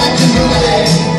I can do it.